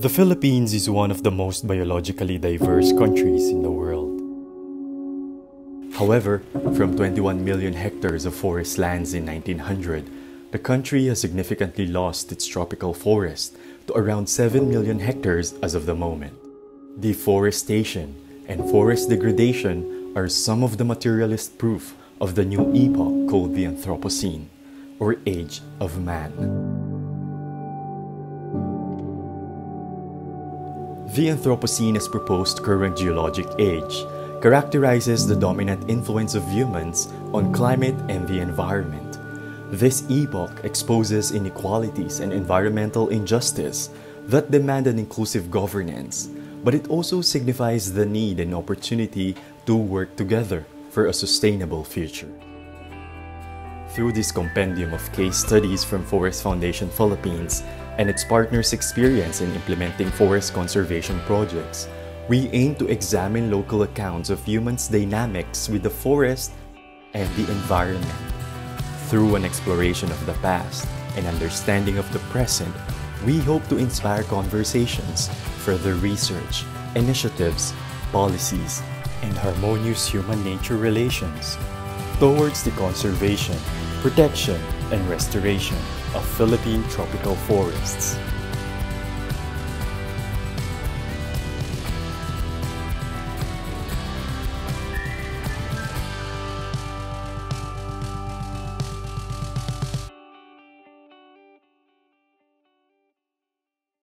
The Philippines is one of the most biologically diverse countries in the world. However, from 21 million hectares of forest lands in 1900, the country has significantly lost its tropical forest to around 7 million hectares as of the moment. Deforestation and forest degradation are some of the materialist proof of the new epoch called the Anthropocene, or Age of Man. The Anthropocene's proposed current geologic age characterizes the dominant influence of humans on climate and the environment. This epoch exposes inequalities and environmental injustice that demand an inclusive governance, but it also signifies the need and opportunity to work together for a sustainable future. Through this compendium of case studies from Forest Foundation Philippines and its partners' experience in implementing forest conservation projects, we aim to examine local accounts of humans' dynamics with the forest and the environment. Through an exploration of the past and understanding of the present, we hope to inspire conversations, further research, initiatives, policies, and harmonious human-nature relations towards the conservation, protection, and restoration of Philippine tropical forests.